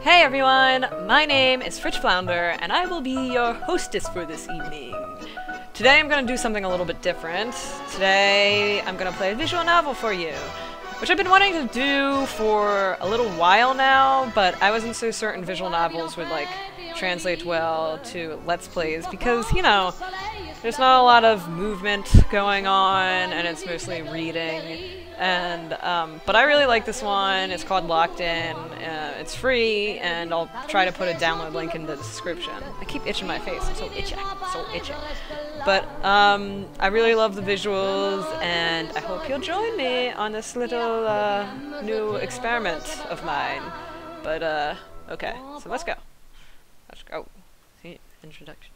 Hey everyone, my name is Fridge Flounder, and I will be your hostess for this evening. Today I'm gonna do something a little bit different. Today I'm gonna play a visual novel for you, which I've been wanting to do for a little while now, but I wasn't so certain visual novels would like translate well to Let's Plays because, you know, there's not a lot of movement going on, and it's mostly reading. And, um, but I really like this one. It's called Locked In. Uh, it's free, and I'll try to put a download link in the description. I keep itching my face. I'm so itchy. I'm So itchy. But, um, I really love the visuals, and I hope you'll join me on this little, uh, new experiment of mine. But, uh, okay. So let's go. Introduction,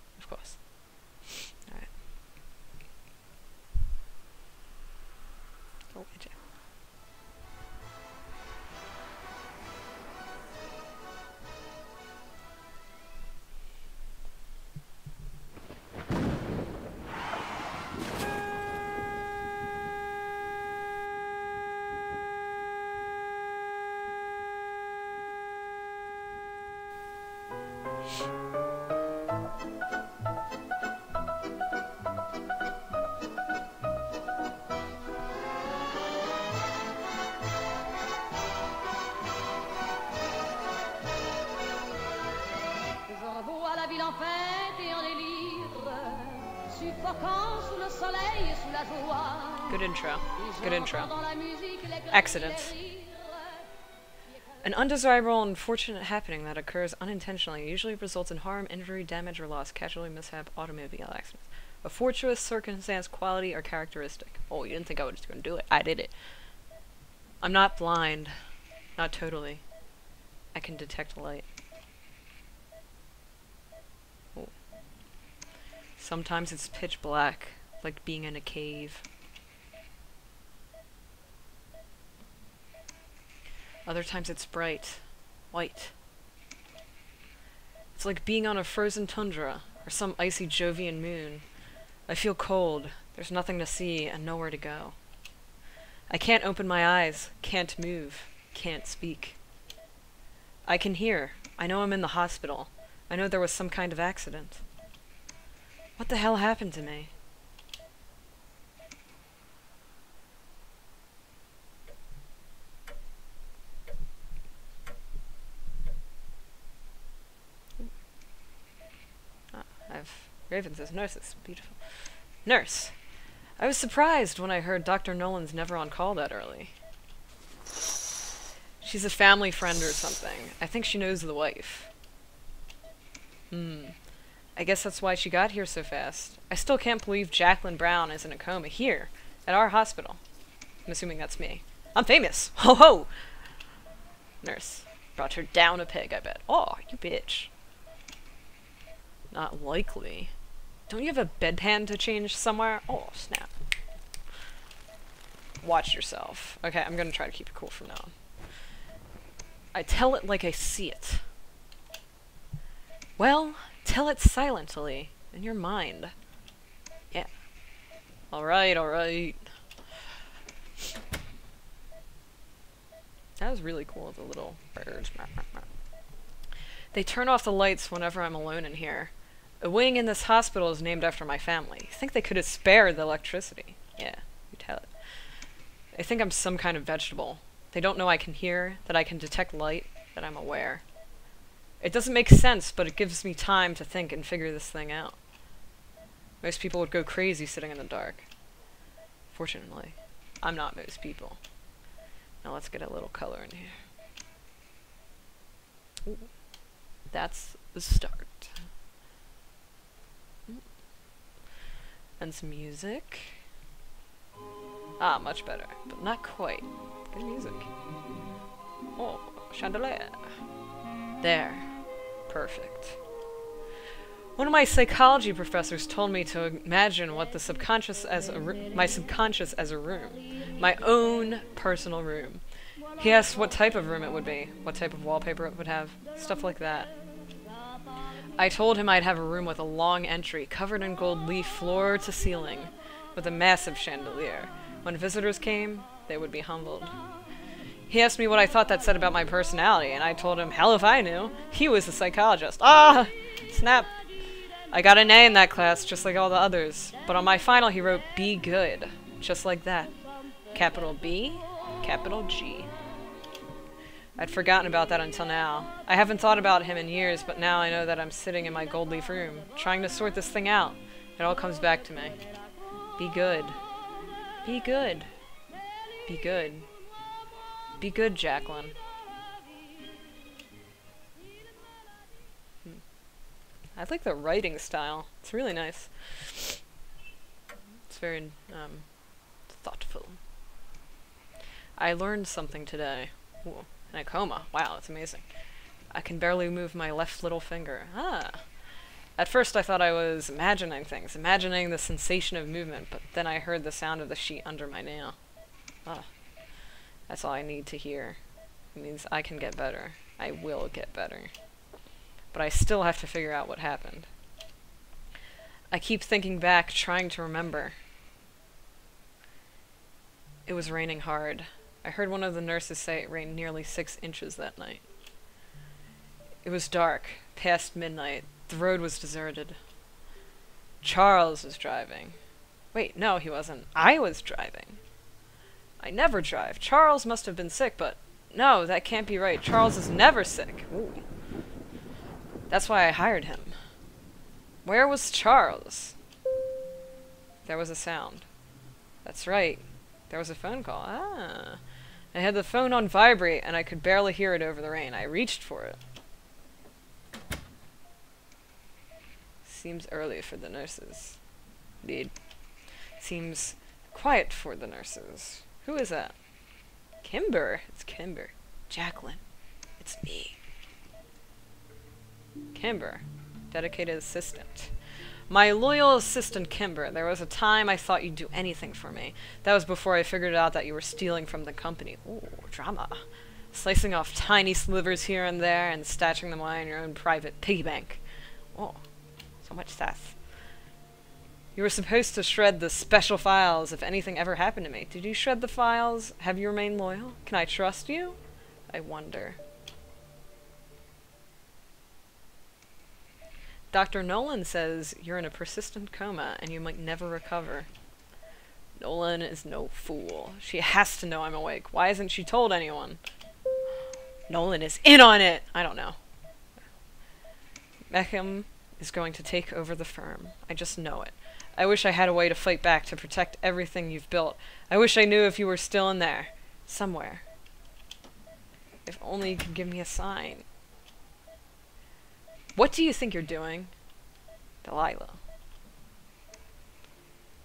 Good intro. Good intro. j'entends dans la musique les cris Accidents. An undesirable and unfortunate happening that occurs unintentionally usually results in harm, injury, damage, or loss, casualty, mishap, automobile accidents. A fortuitous circumstance, quality, or characteristic. Oh, you didn't think I was just gonna do it. I did it. I'm not blind. Not totally. I can detect light. Sometimes it's pitch black, like being in a cave. Other times it's bright, white. It's like being on a frozen tundra or some icy Jovian moon. I feel cold, there's nothing to see and nowhere to go. I can't open my eyes, can't move, can't speak. I can hear. I know I'm in the hospital. I know there was some kind of accident. What the hell happened to me? Ah, I have Ravens as nurses. Beautiful. Nurse. I was surprised when I heard Dr. Nolan's never on call that early. She's a family friend or something. I think she knows the wife. Hmm. I guess that's why she got here so fast. I still can't believe Jacqueline Brown is in a coma here, at our hospital. I'm assuming that's me. I'm famous! Ho ho! Nurse. Brought her down a peg, I bet. Oh, you bitch. Not likely. Don't you have a bedpan to change somewhere? Oh, snap. Watch yourself. Okay, I'm gonna try to keep it cool from now on. I tell it like I see it. Well, tell it silently, in your mind. Yeah. Alright, alright. That was really cool, the little birds. They turn off the lights whenever I'm alone in here. A wing in this hospital is named after my family. You think they could have spared the electricity? Yeah, you tell it. They think I'm some kind of vegetable. They don't know I can hear, that I can detect light, that I'm aware. It doesn't make sense, but it gives me time to think and figure this thing out. Most people would go crazy sitting in the dark. Fortunately, I'm not most people. Now let's get a little color in here. Ooh, that's the start. And some music. Ah, much better, but not quite. Good music. Oh, chandelier. There. Perfect. One of my psychology professors told me to imagine what the subconscious as a my subconscious as a room, my own personal room. He asked what type of room it would be, what type of wallpaper it would have, stuff like that. I told him I'd have a room with a long entry, covered in gold leaf floor to ceiling, with a massive chandelier. When visitors came, they would be humbled. He asked me what I thought that said about my personality, and I told him, hell if I knew. He was a psychologist. Ah! Snap! I got an A in that class, just like all the others. But on my final, he wrote, be good. Just like that. Capital B, capital G. I'd forgotten about that until now. I haven't thought about him in years, but now I know that I'm sitting in my gold leaf room, trying to sort this thing out. It all comes back to me. Be good. Be good. Be good. Be good, Jacqueline. Hmm. I like the writing style. It's really nice. It's very um, thoughtful. I learned something today. Ooh, in a coma. Wow, that's amazing. I can barely move my left little finger. Ah. At first I thought I was imagining things, imagining the sensation of movement, but then I heard the sound of the sheet under my nail. Ah. That's all I need to hear. It means I can get better. I will get better. But I still have to figure out what happened. I keep thinking back, trying to remember. It was raining hard. I heard one of the nurses say it rained nearly six inches that night. It was dark, past midnight. The road was deserted. Charles was driving. Wait, no, he wasn't. I was driving. I never drive. Charles must have been sick, but no, that can't be right. Charles is never sick. Ooh. That's why I hired him. Where was Charles? There was a sound. That's right. There was a phone call. Ah. I had the phone on vibrate and I could barely hear it over the rain. I reached for it. Seems early for the nurses. Indeed. Seems quiet for the nurses. Who is that? Kimber. It's Kimber. Jacqueline. It's me. Kimber. Dedicated assistant. My loyal assistant Kimber, there was a time I thought you'd do anything for me. That was before I figured out that you were stealing from the company. Ooh, drama. Slicing off tiny slivers here and there and stashing them away in your own private piggy bank. Oh, so much stuff. You were supposed to shred the special files if anything ever happened to me. Did you shred the files? Have you remained loyal? Can I trust you? I wonder. Dr. Nolan says you're in a persistent coma and you might never recover. Nolan is no fool. She has to know I'm awake. Why hasn't she told anyone? Nolan is in on it! I don't know. Meckham is going to take over the firm. I just know it. I wish I had a way to fight back to protect everything you've built. I wish I knew if you were still in there. Somewhere. If only you could give me a sign. What do you think you're doing? Delilah.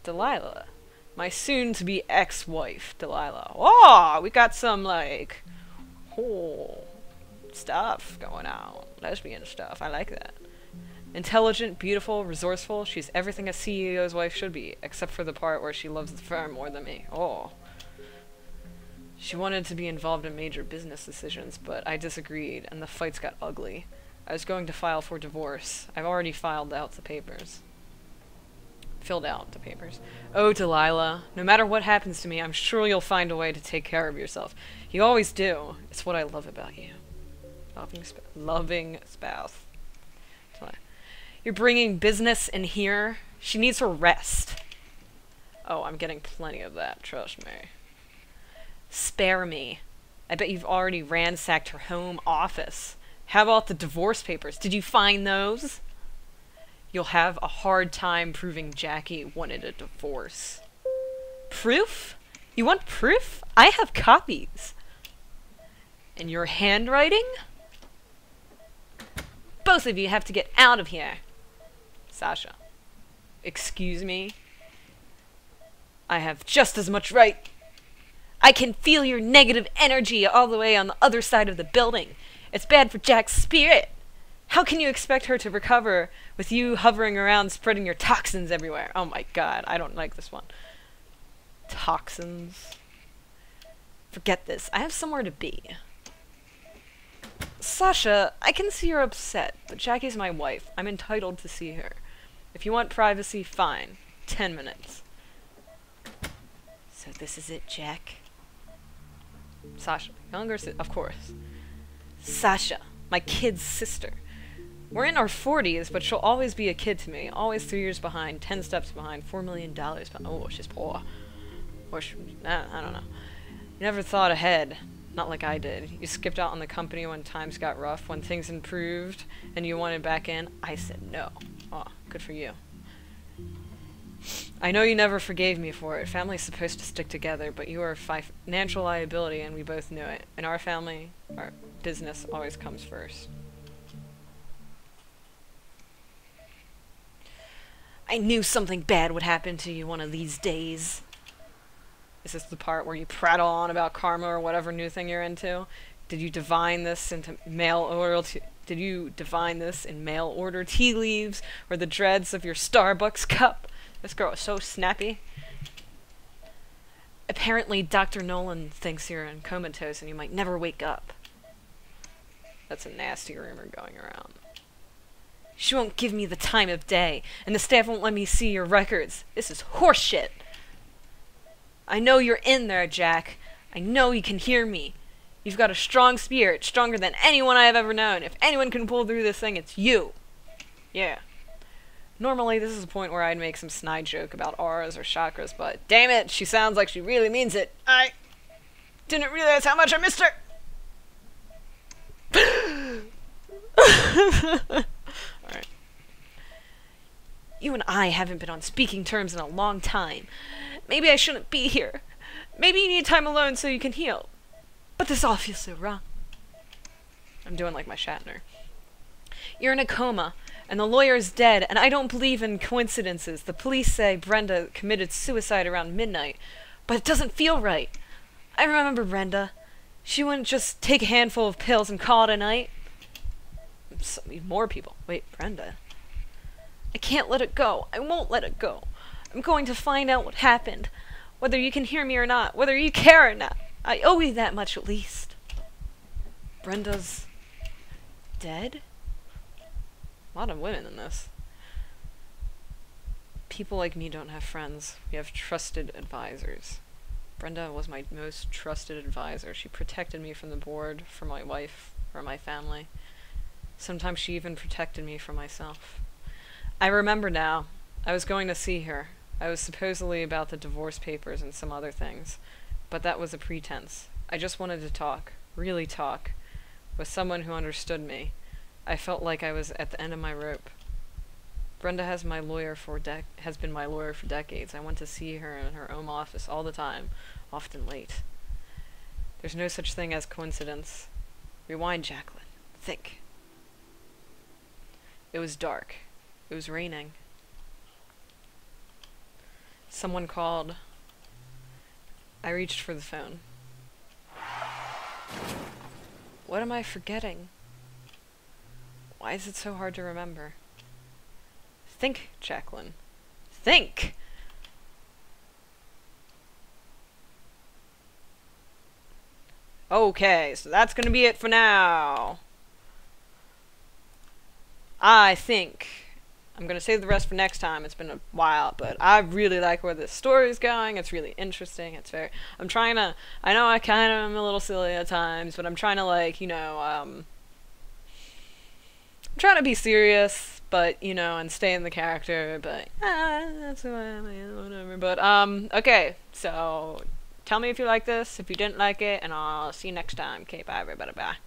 Delilah. My soon-to-be ex-wife, Delilah. Oh, we got some, like, whole stuff going on. Lesbian stuff. I like that. Intelligent, beautiful, resourceful, she's everything a CEO's wife should be, except for the part where she loves the firm more than me. Oh. She wanted to be involved in major business decisions, but I disagreed, and the fights got ugly. I was going to file for divorce. I've already filed out the papers. Filled out the papers. Oh, Delilah, no matter what happens to me, I'm sure you'll find a way to take care of yourself. You always do. It's what I love about you. Loving, sp loving spouse. You're bringing business in here. She needs her rest. Oh, I'm getting plenty of that, trust me. Spare me. I bet you've already ransacked her home office. How about the divorce papers? Did you find those? You'll have a hard time proving Jackie wanted a divorce. Proof? You want proof? I have copies. And your handwriting? Both of you have to get out of here. Sasha. Excuse me? I have just as much right. I can feel your negative energy all the way on the other side of the building. It's bad for Jack's spirit. How can you expect her to recover with you hovering around spreading your toxins everywhere? Oh my god, I don't like this one. Toxins. Forget this. I have somewhere to be. Sasha, I can see you're upset, but Jackie's my wife. I'm entitled to see her. If you want privacy, fine. Ten minutes. So this is it, Jack? Sasha, younger si- of course. Sasha, my kid's sister. We're in our 40s, but she'll always be a kid to me. Always three years behind, ten steps behind, four million dollars behind. Oh, she's poor. Or she, I, don't know. You never thought ahead. Not like I did. You skipped out on the company when times got rough, when things improved, and you wanted back in. I said no. Oh, good for you. I know you never forgave me for it. Family's supposed to stick together, but you are a financial liability, and we both knew it. In our family, our business always comes first. I knew something bad would happen to you one of these days. Is this the part where you prattle on about karma or whatever new thing you're into? Did you divine this into male order? Did you divine this in mail order tea leaves or the dreads of your Starbucks cup? This girl is so snappy. Apparently, Dr. Nolan thinks you're in comatose and you might never wake up. That's a nasty rumor going around. She won't give me the time of day, and the staff won't let me see your records. This is horseshit. I know you're in there, Jack. I know you can hear me. You've got a strong spirit, stronger than anyone I have ever known. If anyone can pull through this thing, it's you. Yeah. Normally, this is a point where I'd make some snide joke about auras or chakras, but damn it, she sounds like she really means it. I didn't realize how much I missed her. Alright. You and I haven't been on speaking terms in a long time. Maybe I shouldn't be here. Maybe you need time alone so you can heal. But this all feels so wrong. I'm doing like my Shatner. You're in a coma, and the lawyer's dead, and I don't believe in coincidences. The police say Brenda committed suicide around midnight, but it doesn't feel right. I remember Brenda. She wouldn't just take a handful of pills and call it a night. So, more people. Wait, Brenda. I can't let it go. I won't let it go. I'm going to find out what happened. Whether you can hear me or not. Whether you care or not. I owe you that much at least. Brenda's dead? A lot of women in this. People like me don't have friends. We have trusted advisors. Brenda was my most trusted advisor. She protected me from the board, from my wife, from my family. Sometimes she even protected me from myself. I remember now. I was going to see her. I was supposedly about the divorce papers and some other things. But that was a pretense. I just wanted to talk, really talk, with someone who understood me. I felt like I was at the end of my rope. Brenda has my lawyer for dec- has been my lawyer for decades. I went to see her in her own office all the time, often late. There's no such thing as coincidence. Rewind, Jacqueline. Think. It was dark. It was raining. Someone called. I reached for the phone. What am I forgetting? Why is it so hard to remember? Think, Jacqueline. Think! Okay, so that's gonna be it for now. I think I'm gonna save the rest for next time. It's been a while, but I really like where this story's going. It's really interesting. It's very. I'm trying to. I know I kind of am a little silly at times, but I'm trying to like you know. Um, I'm trying to be serious, but you know, and stay in the character. But ah, that's who I am. Whatever. But um, okay. So tell me if you like this. If you didn't like it, and I'll see you next time. Okay, bye everybody. Bye.